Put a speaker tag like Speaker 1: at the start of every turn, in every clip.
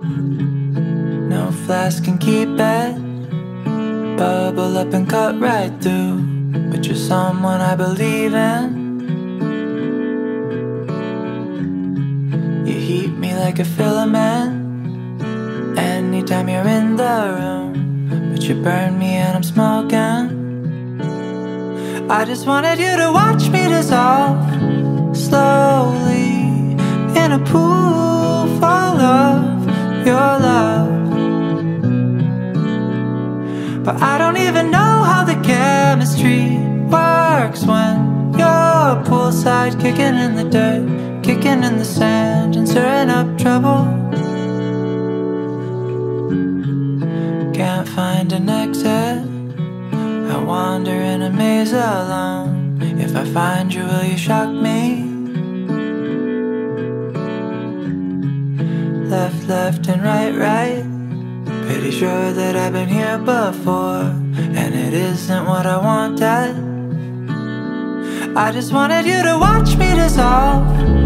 Speaker 1: No flask can keep it. Bubble up and cut right through. But you're someone I believe in. You heat me like a filament. Anytime you're in the room. But you burn me and I'm smoking. I just wanted you to watch me dissolve slowly in a pool your love. But I don't even know how the chemistry works when you're poolside, kicking in the dirt, kicking in the sand, and stirring up trouble. Can't find an exit. I wander in a maze alone. If I find you, will you shock me? Left, left, and right, right. Pretty sure that I've been here before, and it isn't what I wanted. I just wanted you to watch me dissolve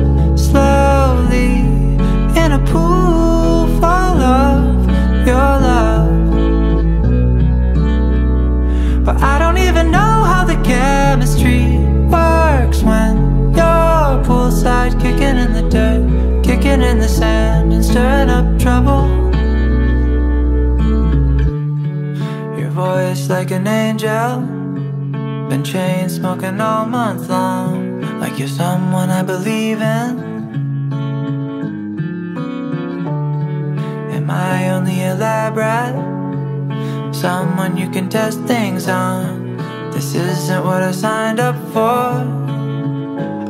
Speaker 1: and stirring up trouble. Your voice like an angel, been chain smoking all month long, like you're someone I believe in. Am I only a elaborate? Someone you can test things on. This isn't what I signed up for.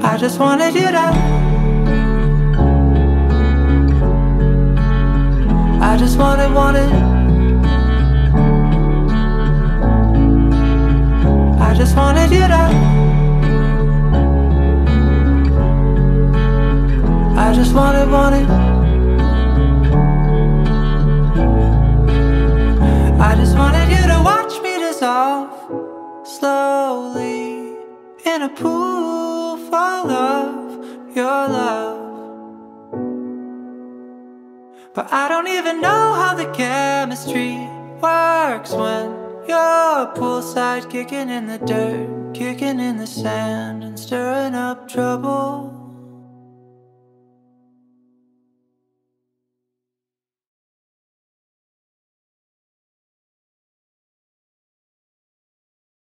Speaker 1: I just wanted you to. I just wanted, wanted. I just wanted you to. I just wanted, wanted. I just wanted you to watch me dissolve slowly in a pool full of your love. But I don't even know how the chemistry works when you're poolside, kicking in the dirt, kicking in the sand, and stirring up trouble.